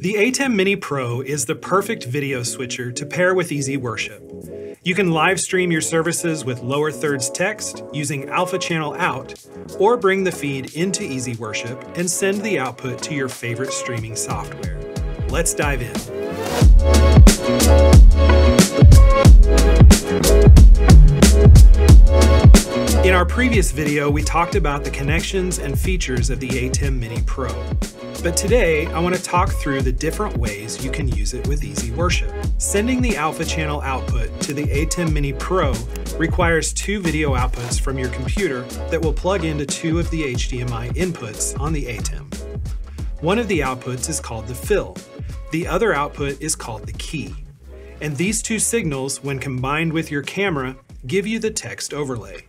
The ATEM Mini Pro is the perfect video switcher to pair with Easy Worship. You can live stream your services with lower thirds text using Alpha Channel Out, or bring the feed into Easy Worship and send the output to your favorite streaming software. Let's dive in. In our previous video, we talked about the connections and features of the ATEM Mini Pro. But today, I want to talk through the different ways you can use it with Easy Worship. Sending the Alpha Channel output to the ATEM Mini Pro requires two video outputs from your computer that will plug into two of the HDMI inputs on the ATEM. One of the outputs is called the fill. The other output is called the key. And these two signals, when combined with your camera, give you the text overlay.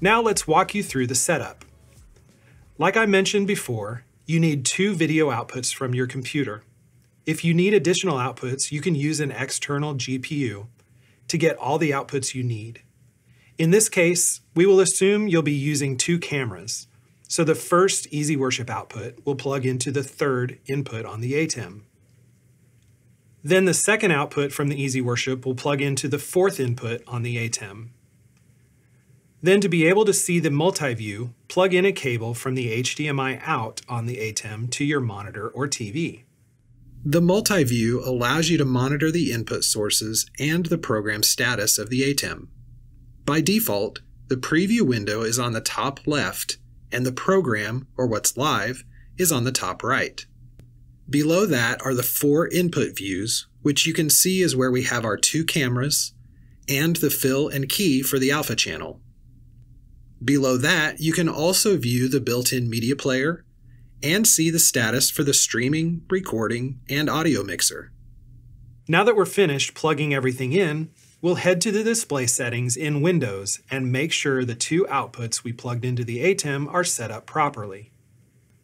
Now let's walk you through the setup. Like I mentioned before, you need two video outputs from your computer. If you need additional outputs, you can use an external GPU to get all the outputs you need. In this case, we will assume you'll be using two cameras, so the first Easy Worship output will plug into the third input on the ATEM. Then the second output from the Easy Worship will plug into the fourth input on the ATEM. Then to be able to see the multi-view, plug in a cable from the HDMI out on the ATEM to your monitor or TV. The multi-view allows you to monitor the input sources and the program status of the ATEM. By default, the preview window is on the top left and the program, or what's live, is on the top right. Below that are the four input views, which you can see is where we have our two cameras and the fill and key for the alpha channel. Below that, you can also view the built-in media player and see the status for the streaming, recording, and audio mixer. Now that we're finished plugging everything in, we'll head to the display settings in Windows and make sure the two outputs we plugged into the ATEM are set up properly.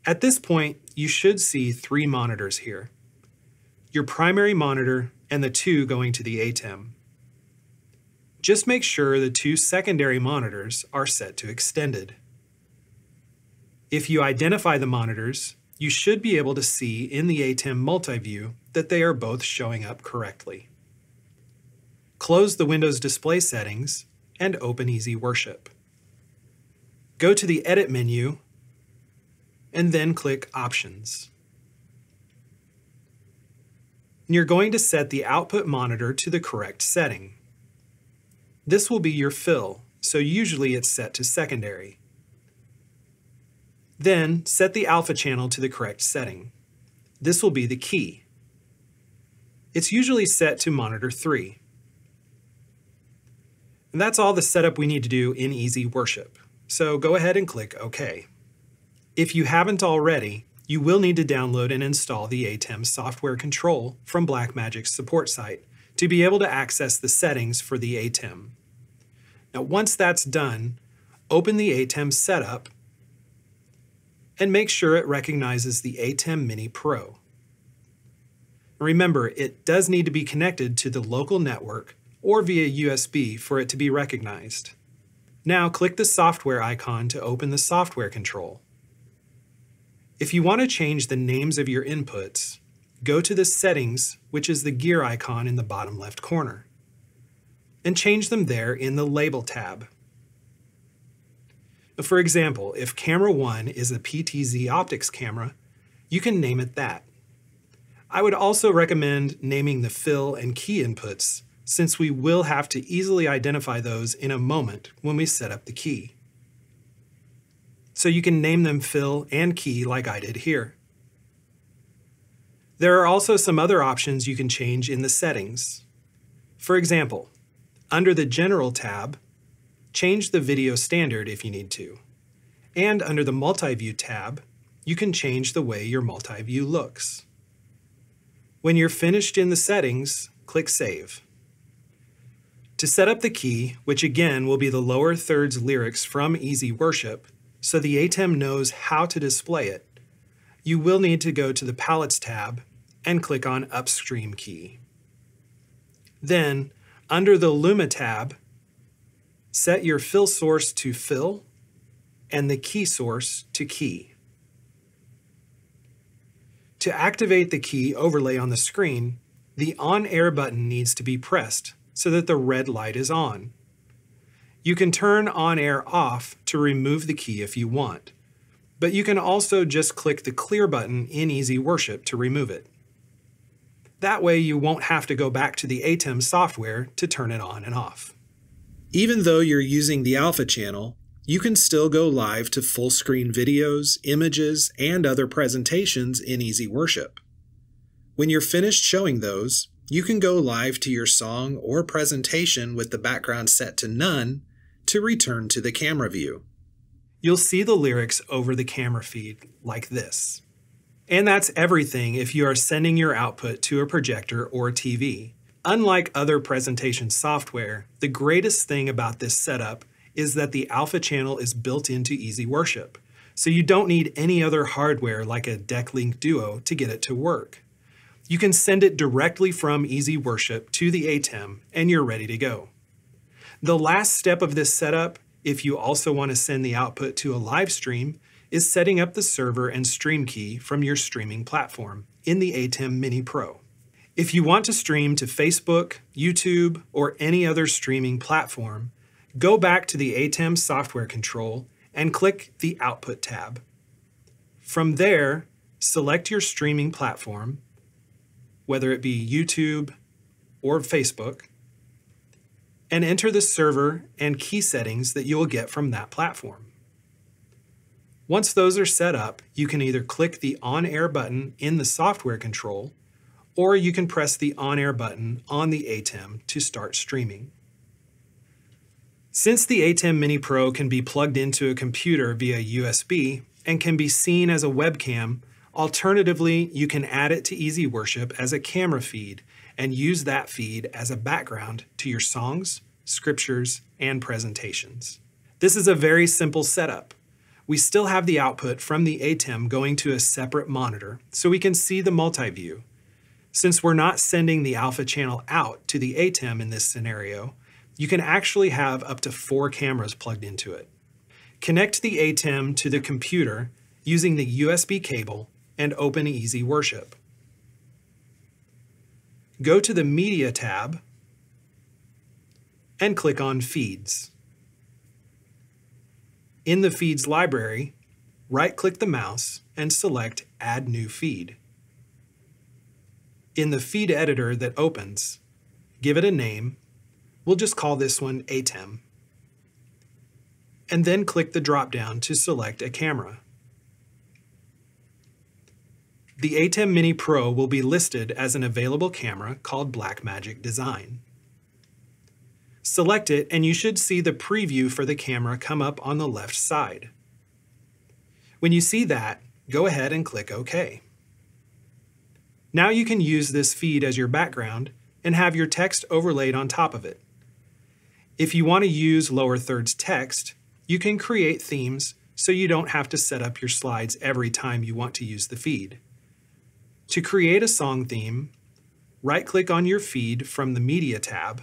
At this point, you should see three monitors here. Your primary monitor and the two going to the ATEM. Just make sure the two secondary monitors are set to extended. If you identify the monitors, you should be able to see in the ATEM multi-view that they are both showing up correctly. Close the Windows display settings and open Easy Worship. Go to the Edit menu and then click Options. You're going to set the output monitor to the correct setting. This will be your fill, so usually it's set to secondary. Then set the alpha channel to the correct setting. This will be the key. It's usually set to monitor 3. And that's all the setup we need to do in Easy Worship, so go ahead and click OK. If you haven't already, you will need to download and install the ATEM software control from Blackmagic's support site to be able to access the settings for the ATEM. Now once that's done, open the ATEM setup and make sure it recognizes the ATEM Mini Pro. Remember, it does need to be connected to the local network or via USB for it to be recognized. Now click the software icon to open the software control. If you want to change the names of your inputs, go to the Settings, which is the gear icon in the bottom left corner, and change them there in the Label tab. For example, if camera 1 is a PTZ optics camera, you can name it that. I would also recommend naming the fill and key inputs, since we will have to easily identify those in a moment when we set up the key. So you can name them fill and key like I did here. There are also some other options you can change in the settings. For example, under the General tab, change the video standard if you need to. And under the Multi-View tab, you can change the way your multi-view looks. When you're finished in the settings, click Save. To set up the key, which again will be the lower thirds lyrics from Easy Worship, so the ATEM knows how to display it, you will need to go to the Palettes tab and click on Upstream Key. Then, under the Luma tab, set your fill source to fill and the key source to key. To activate the key overlay on the screen, the On Air button needs to be pressed so that the red light is on. You can turn On Air off to remove the key if you want, but you can also just click the Clear button in Easy Worship to remove it. That way you won't have to go back to the ATEM software to turn it on and off. Even though you're using the Alpha channel, you can still go live to full screen videos, images, and other presentations in Easy Worship. When you're finished showing those, you can go live to your song or presentation with the background set to none to return to the camera view. You'll see the lyrics over the camera feed like this. And that's everything if you are sending your output to a projector or TV. Unlike other presentation software, the greatest thing about this setup is that the Alpha channel is built into Easy Worship, so you don't need any other hardware like a DeckLink Duo to get it to work. You can send it directly from Easy Worship to the ATEM and you're ready to go. The last step of this setup, if you also want to send the output to a live stream, is setting up the server and stream key from your streaming platform in the ATEM Mini Pro. If you want to stream to Facebook, YouTube, or any other streaming platform, go back to the ATEM software control and click the Output tab. From there, select your streaming platform, whether it be YouTube or Facebook, and enter the server and key settings that you will get from that platform. Once those are set up, you can either click the On Air button in the software control or you can press the On Air button on the ATEM to start streaming. Since the ATEM Mini Pro can be plugged into a computer via USB and can be seen as a webcam, alternatively, you can add it to Easy Worship as a camera feed and use that feed as a background to your songs, scriptures, and presentations. This is a very simple setup. We still have the output from the ATEM going to a separate monitor so we can see the multi-view. Since we're not sending the alpha channel out to the ATEM in this scenario, you can actually have up to four cameras plugged into it. Connect the ATEM to the computer using the USB cable and open Easy Worship. Go to the Media tab and click on Feeds. In the Feeds library, right-click the mouse and select Add New Feed. In the feed editor that opens, give it a name. We'll just call this one ATEM. And then click the drop-down to select a camera. The ATEM Mini Pro will be listed as an available camera called Blackmagic Design. Select it and you should see the preview for the camera come up on the left side. When you see that, go ahead and click OK. Now you can use this feed as your background and have your text overlaid on top of it. If you want to use lower thirds text, you can create themes so you don't have to set up your slides every time you want to use the feed. To create a song theme, right-click on your feed from the Media tab,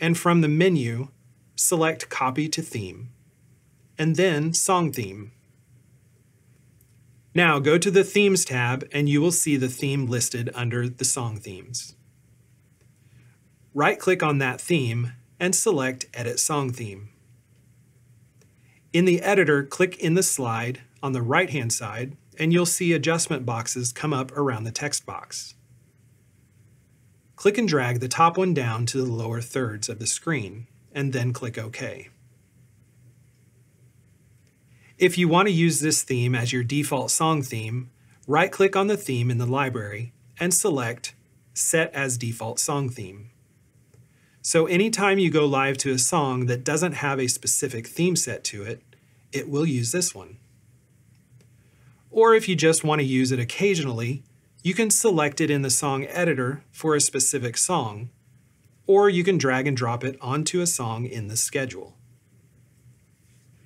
and from the menu, select Copy to Theme, and then Song Theme. Now go to the Themes tab and you will see the theme listed under the song themes. Right-click on that theme and select Edit Song Theme. In the editor, click in the slide on the right-hand side and you'll see adjustment boxes come up around the text box. Click and drag the top one down to the lower thirds of the screen, and then click OK. If you want to use this theme as your default song theme, right-click on the theme in the library and select Set as Default Song Theme. So anytime you go live to a song that doesn't have a specific theme set to it, it will use this one. Or if you just want to use it occasionally, you can select it in the song editor for a specific song, or you can drag and drop it onto a song in the schedule.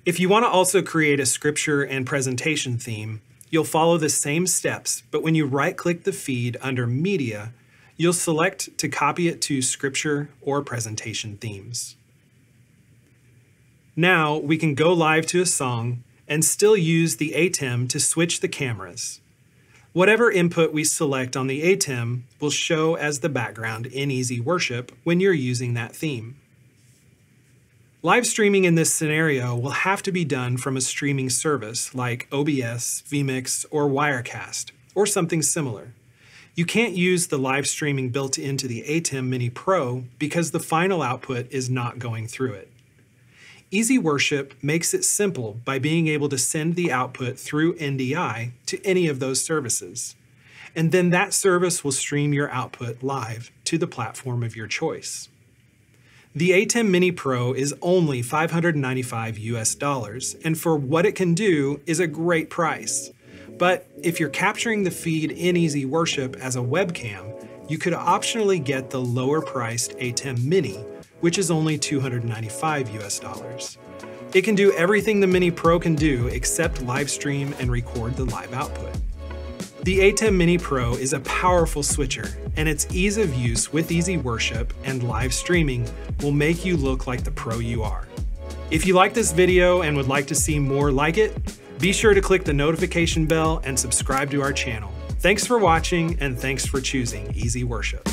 If you want to also create a scripture and presentation theme, you'll follow the same steps, but when you right-click the feed under Media, you'll select to copy it to scripture or presentation themes. Now we can go live to a song and still use the ATEM to switch the cameras. Whatever input we select on the ATEM will show as the background in Easy Worship when you're using that theme. Live streaming in this scenario will have to be done from a streaming service like OBS, vMix, or Wirecast, or something similar. You can't use the live streaming built into the ATEM Mini Pro because the final output is not going through it. Easy Worship makes it simple by being able to send the output through NDI to any of those services. And then that service will stream your output live to the platform of your choice. The ATEM Mini Pro is only 595 US dollars, and for what it can do is a great price. But if you're capturing the feed in Easy Worship as a webcam, you could optionally get the lower priced ATEM Mini which is only 295 US dollars. It can do everything the Mini Pro can do except live stream and record the live output. The ATEM Mini Pro is a powerful switcher, and its ease of use with Easy Worship and live streaming will make you look like the pro you are. If you like this video and would like to see more like it, be sure to click the notification bell and subscribe to our channel. Thanks for watching, and thanks for choosing Easy Worship.